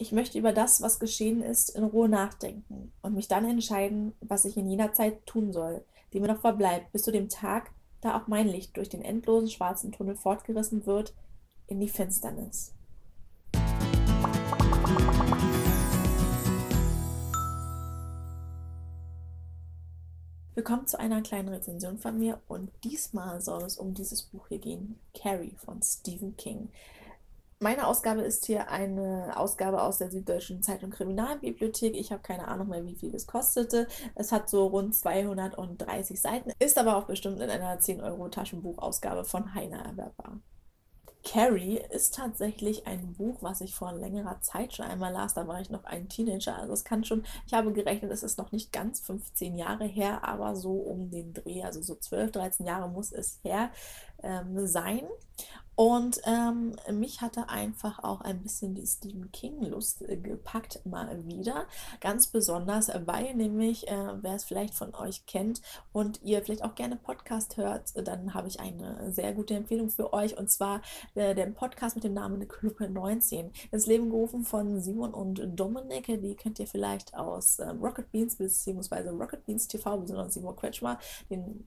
Ich möchte über das, was geschehen ist, in Ruhe nachdenken und mich dann entscheiden, was ich in jener Zeit tun soll, die mir noch verbleibt, bis zu dem Tag, da auch mein Licht durch den endlosen schwarzen Tunnel fortgerissen wird in die Finsternis. Willkommen zu einer kleinen Rezension von mir und diesmal soll es um dieses Buch hier gehen, Carrie von Stephen King. Meine Ausgabe ist hier eine Ausgabe aus der Süddeutschen Zeitung Kriminalbibliothek. Ich habe keine Ahnung mehr, wie viel es kostete. Es hat so rund 230 Seiten, ist aber auch bestimmt in einer 10 Euro Taschenbuchausgabe von Heiner erwerbbar. Carrie ist tatsächlich ein Buch, was ich vor längerer Zeit schon einmal las. Da war ich noch ein Teenager. Also es kann schon, ich habe gerechnet, es ist noch nicht ganz 15 Jahre her, aber so um den Dreh, also so 12, 13 Jahre muss es her ähm, sein. Und ähm, mich hatte einfach auch ein bisschen die Stephen King-Lust äh, gepackt, mal wieder. Ganz besonders, weil nämlich, äh, wer es vielleicht von euch kennt und ihr vielleicht auch gerne Podcast hört, dann habe ich eine sehr gute Empfehlung für euch. Und zwar äh, den Podcast mit dem Namen Club 19. Ins Leben gerufen von Simon und Dominik. Die kennt ihr vielleicht aus ähm, Rocket Beans bzw. Rocket Beans TV, besonders Simon Kretschmer. Den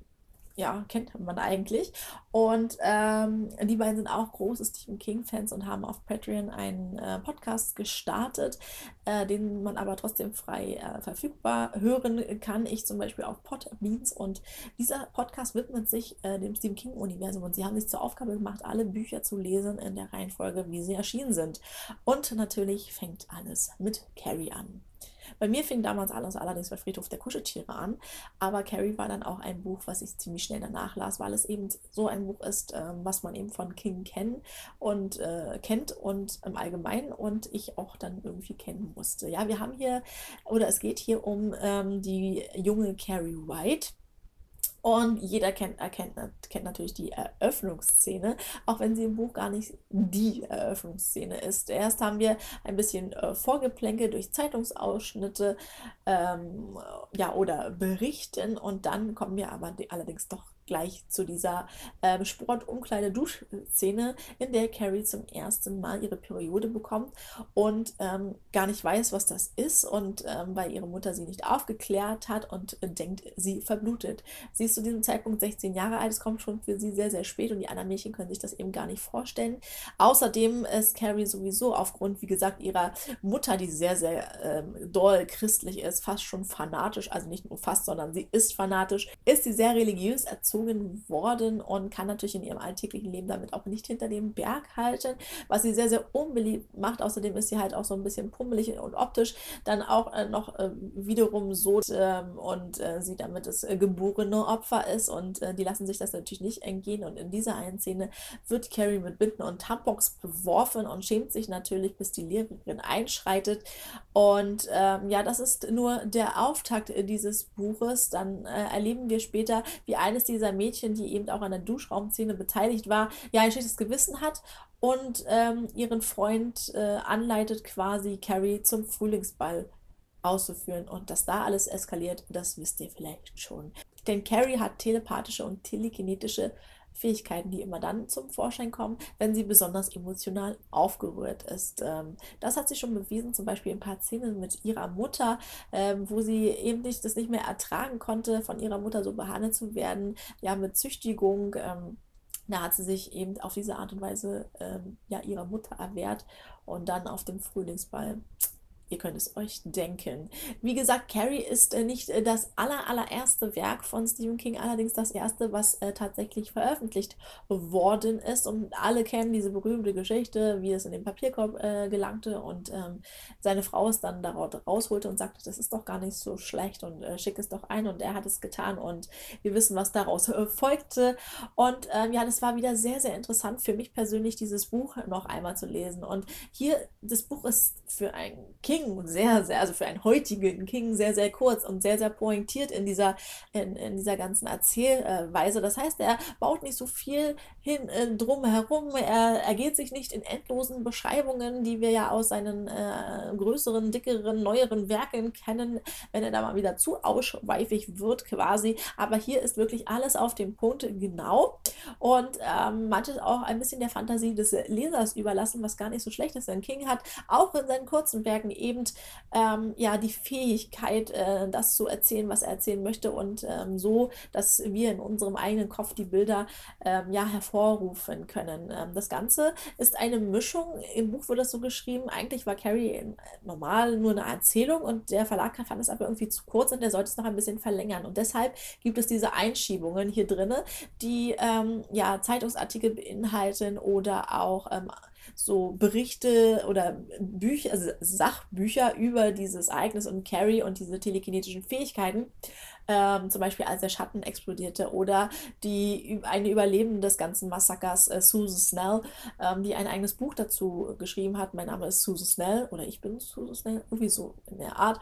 ja, kennt man eigentlich. Und ähm, die beiden sind auch große Stephen King-Fans und haben auf Patreon einen äh, Podcast gestartet, äh, den man aber trotzdem frei äh, verfügbar hören kann. Ich zum Beispiel auf Podbeans. Und dieser Podcast widmet sich äh, dem Stephen King-Universum. Und sie haben sich zur Aufgabe gemacht, alle Bücher zu lesen in der Reihenfolge, wie sie erschienen sind. Und natürlich fängt alles mit Carrie an. Bei mir fing damals alles allerdings bei Friedhof der Kuscheltiere an, aber Carrie war dann auch ein Buch, was ich ziemlich schnell danach las, weil es eben so ein Buch ist, ähm, was man eben von King kennen und äh, kennt und im Allgemeinen und ich auch dann irgendwie kennen musste. Ja, wir haben hier, oder es geht hier um ähm, die junge Carrie White und jeder kennt, erkennt, kennt natürlich die Eröffnungsszene, auch wenn sie im Buch gar nicht die Eröffnungsszene ist. Erst haben wir ein bisschen äh, Vorgeplänke durch Zeitungsausschnitte ähm, ja, oder Berichten und dann kommen wir aber allerdings doch gleich zu dieser ähm, Sportumkleide-Duschszene, in der Carrie zum ersten Mal ihre Periode bekommt und ähm, gar nicht weiß, was das ist und ähm, weil ihre Mutter sie nicht aufgeklärt hat und äh, denkt, sie verblutet. Sie ist zu diesem Zeitpunkt 16 Jahre alt, es kommt schon für sie sehr, sehr spät und die anderen Mädchen können sich das eben gar nicht vorstellen. Außerdem ist Carrie sowieso aufgrund, wie gesagt, ihrer Mutter, die sehr, sehr ähm, doll christlich ist, fast schon fanatisch, also nicht nur fast, sondern sie ist fanatisch, ist sie sehr religiös erzogen erzogen worden und kann natürlich in ihrem alltäglichen Leben damit auch nicht hinter dem Berg halten, was sie sehr, sehr unbeliebt macht. Außerdem ist sie halt auch so ein bisschen pummelig und optisch dann auch äh, noch äh, wiederum so ähm, und äh, sie damit das äh, geborene Opfer ist und äh, die lassen sich das natürlich nicht entgehen und in dieser einen Szene wird Carrie mit Binden und Tampons beworfen und schämt sich natürlich, bis die Lehrerin einschreitet und ähm, ja, das ist nur der Auftakt dieses Buches. Dann äh, erleben wir später, wie eines dieser dieser Mädchen, die eben auch an der Duschraumszene beteiligt war, ja ein schlechtes Gewissen hat und ähm, ihren Freund äh, anleitet, quasi Carrie zum Frühlingsball auszuführen. Und dass da alles eskaliert, das wisst ihr vielleicht schon. Denn Carrie hat telepathische und telekinetische Fähigkeiten, die immer dann zum Vorschein kommen, wenn sie besonders emotional aufgerührt ist. Ähm, das hat sich schon bewiesen, zum Beispiel in ein paar Szenen mit ihrer Mutter, ähm, wo sie eben nicht, das nicht mehr ertragen konnte, von ihrer Mutter so behandelt zu werden, ja, mit Züchtigung. Ähm, da hat sie sich eben auf diese Art und Weise ja, ihrer Mutter erwehrt und dann auf dem Frühlingsball Ihr könnt es euch denken. Wie gesagt, Carrie ist äh, nicht äh, das aller, allererste Werk von Stephen King, allerdings das erste, was äh, tatsächlich veröffentlicht worden ist. Und alle kennen diese berühmte Geschichte, wie es in den Papierkorb gelangte und ähm, seine Frau es dann daraus rausholte und sagte, das ist doch gar nicht so schlecht und schick es doch ein. Und er hat es getan und wir wissen, was daraus folgte. Und ähm, ja, das war wieder sehr, sehr interessant für mich persönlich, dieses Buch noch einmal zu lesen. Und hier, das Buch ist für ein King King sehr, sehr, also für einen heutigen King sehr, sehr kurz und sehr, sehr pointiert in dieser, in, in dieser ganzen Erzählweise. Das heißt, er baut nicht so viel hin äh, drum herum, er ergeht sich nicht in endlosen Beschreibungen, die wir ja aus seinen äh, größeren, dickeren, neueren Werken kennen, wenn er da mal wieder zu ausschweifig wird quasi. Aber hier ist wirklich alles auf dem Punkt genau und ähm, manches auch ein bisschen der Fantasie des Lesers überlassen, was gar nicht so schlecht ist. Denn King hat auch in seinen kurzen Werken eben ähm, ja die Fähigkeit, äh, das zu erzählen, was er erzählen möchte und ähm, so, dass wir in unserem eigenen Kopf die Bilder ähm, ja hervorrufen können. Ähm, das Ganze ist eine Mischung. Im Buch wurde das so geschrieben. Eigentlich war Carrie normal nur eine Erzählung und der Verlag fand es aber irgendwie zu kurz und der sollte es noch ein bisschen verlängern. Und deshalb gibt es diese Einschiebungen hier drinne, die ähm, ja Zeitungsartikel beinhalten oder auch ähm, so Berichte oder Bücher, also Sachbücher über dieses Ereignis und Carrie und diese telekinetischen Fähigkeiten. Ähm, zum Beispiel als der Schatten explodierte oder die eine Überlebende des ganzen Massakers, äh, Susan Snell, ähm, die ein eigenes Buch dazu geschrieben hat. Mein Name ist Susan Snell oder ich bin Susan Snell, irgendwie so in der Art.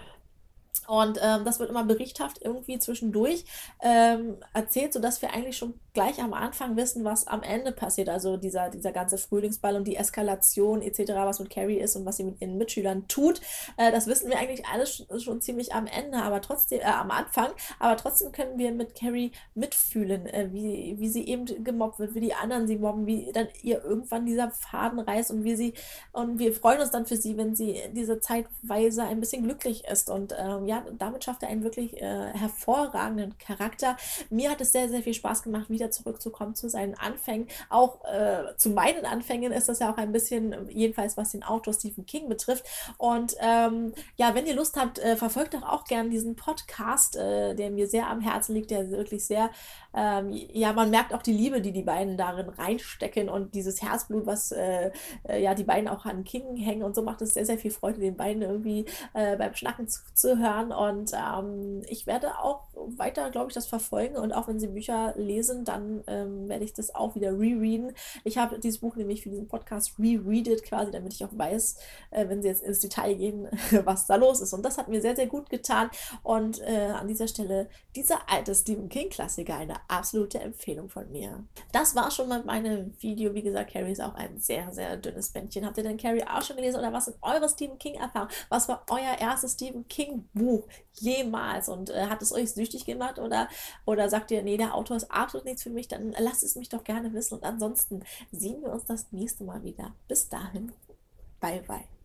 Und ähm, das wird immer berichthaft irgendwie zwischendurch ähm, erzählt, sodass wir eigentlich schon gleich am Anfang wissen, was am Ende passiert. Also dieser, dieser ganze Frühlingsball und die Eskalation etc., was mit Carrie ist und was sie mit ihren Mitschülern tut. Äh, das wissen wir eigentlich alles schon, schon, ziemlich am Ende, aber trotzdem, äh, am Anfang, aber trotzdem können wir mit Carrie mitfühlen, äh, wie, wie sie eben gemobbt wird, wie die anderen sie mobben, wie dann ihr irgendwann dieser Faden reißt und wie sie, und wir freuen uns dann für sie, wenn sie diese Zeitweise ein bisschen glücklich ist. Und ähm, ja, damit schafft er einen wirklich äh, hervorragenden Charakter. Mir hat es sehr, sehr viel Spaß gemacht, wieder zurückzukommen zu seinen Anfängen. Auch äh, zu meinen Anfängen ist das ja auch ein bisschen, jedenfalls was den Autor Stephen King betrifft. Und ähm, ja, wenn ihr Lust habt, äh, verfolgt doch auch gerne diesen Podcast, äh, der mir sehr am Herzen liegt, der wirklich sehr, ähm, ja, man merkt auch die Liebe, die die beiden darin reinstecken und dieses Herzblut, was äh, äh, ja die beiden auch an King hängen und so macht es sehr, sehr viel Freude, den beiden irgendwie beim Schnacken und ähm, ich werde auch weiter, glaube ich, das verfolgen und auch wenn Sie Bücher lesen, dann ähm, werde ich das auch wieder rereaden. Ich habe dieses Buch nämlich für diesen Podcast rereadet quasi, damit ich auch weiß, äh, wenn Sie jetzt ins Detail gehen, was da los ist. Und das hat mir sehr, sehr gut getan. Und äh, an dieser Stelle dieser alte Stephen King-Klassiker, eine absolute Empfehlung von mir. Das war schon mal meine Video. Wie gesagt, Carrie ist auch ein sehr, sehr dünnes Bändchen. Habt ihr denn Carrie auch schon gelesen oder was sind eure Stephen King-Erfahrungen? Was war euer erstes Stephen King-Buch? Buch jemals und äh, hat es euch süchtig gemacht oder, oder sagt ihr, nee, der Autor ist absolut nichts für mich, dann lasst es mich doch gerne wissen und ansonsten sehen wir uns das nächste Mal wieder. Bis dahin, bye bye.